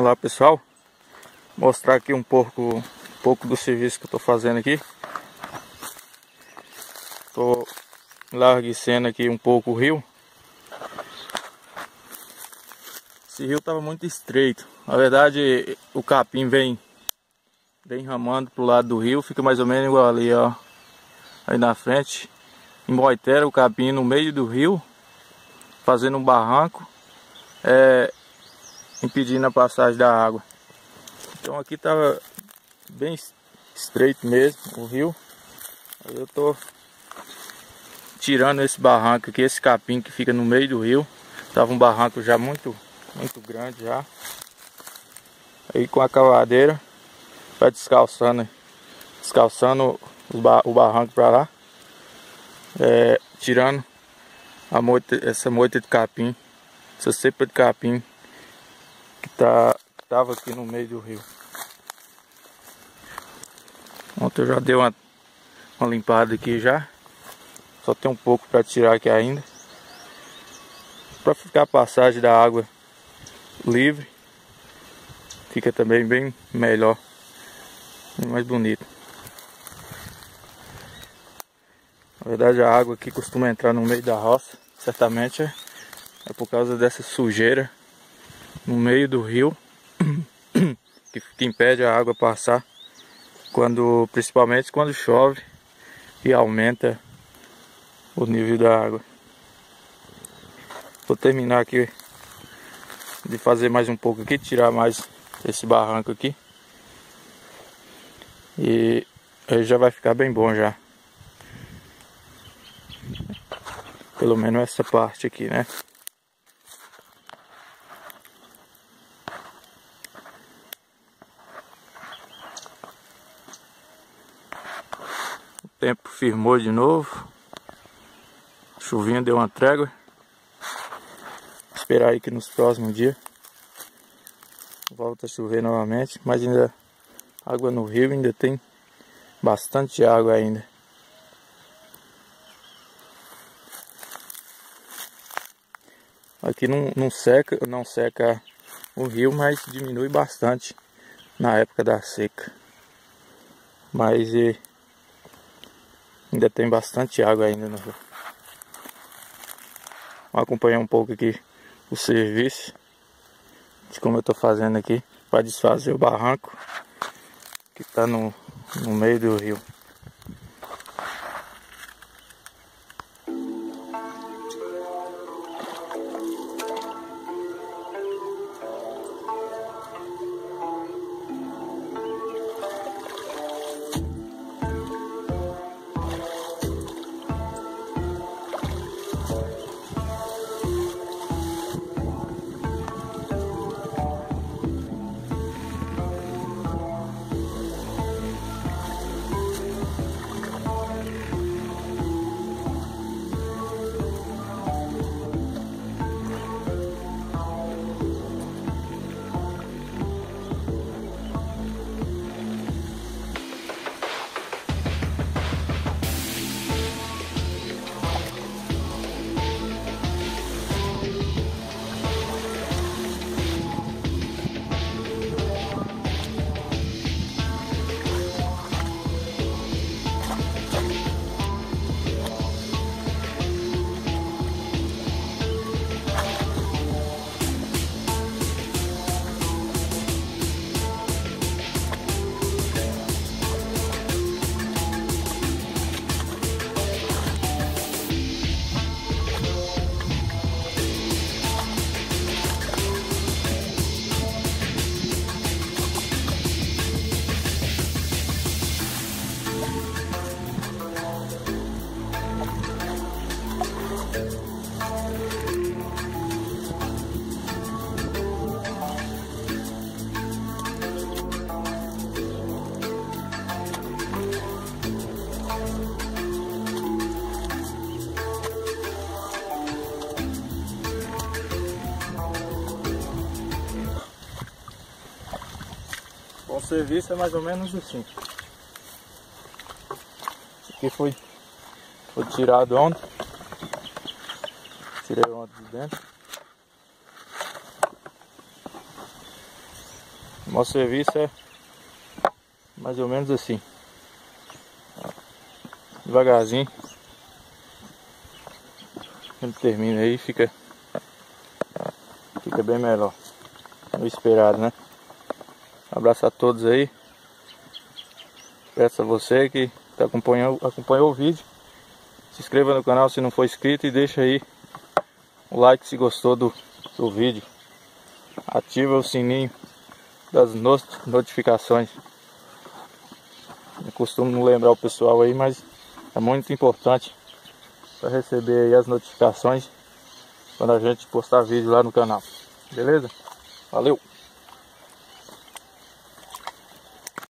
Olá pessoal, mostrar aqui um pouco, um pouco do serviço que eu estou fazendo aqui. Estou larguecendo aqui um pouco o rio. Esse rio estava muito estreito. Na verdade, o capim vem, vem ramando para o lado do rio, fica mais ou menos igual ali, ó, aí na frente. Emboitera o capim no meio do rio, fazendo um barranco. É, impedindo a passagem da água. Então aqui estava bem estreito mesmo o rio. Eu tô tirando esse barranco aqui, esse capim que fica no meio do rio. Tava um barranco já muito, muito grande já. Aí com a cavadeira vai descalçando, descalçando o barranco para lá. É, tirando a moita, essa moita de capim, essa cepa de capim que tá, tava aqui no meio do rio. Ontem eu já dei uma, uma limpada aqui já. Só tem um pouco para tirar aqui ainda. Para ficar a passagem da água livre. Fica também bem melhor. Bem mais bonito. Na verdade a água aqui costuma entrar no meio da roça. Certamente é, é por causa dessa sujeira no meio do rio que, que impede a água passar quando principalmente quando chove e aumenta o nível da água. Vou terminar aqui de fazer mais um pouco aqui, tirar mais esse barranco aqui. E aí já vai ficar bem bom já. Pelo menos essa parte aqui, né? Tempo firmou de novo. Chuvinha deu uma trégua. Esperar aí que nos próximos dias volta a chover novamente, mas ainda água no rio ainda tem bastante água ainda. Aqui não, não seca, não seca o rio, mas diminui bastante na época da seca. Mas e Ainda tem bastante água ainda no rio. Vou acompanhar um pouco aqui o serviço de como eu estou fazendo aqui para desfazer o barranco que está no, no meio do rio. O serviço é mais ou menos assim. Isso aqui foi, foi tirado ontem. Tirei ontem de dentro. Nosso serviço é mais ou menos assim. Devagarzinho. Ele termina aí fica fica bem melhor. O esperado, né? Abraço a todos aí. Peço a você que acompanhando, acompanhou o vídeo. Se inscreva no canal se não for inscrito e deixa aí o like se gostou do, do vídeo. Ativa o sininho das notificações. Eu costumo não lembrar o pessoal aí, mas é muito importante para receber aí as notificações quando a gente postar vídeo lá no canal. Beleza? Valeu!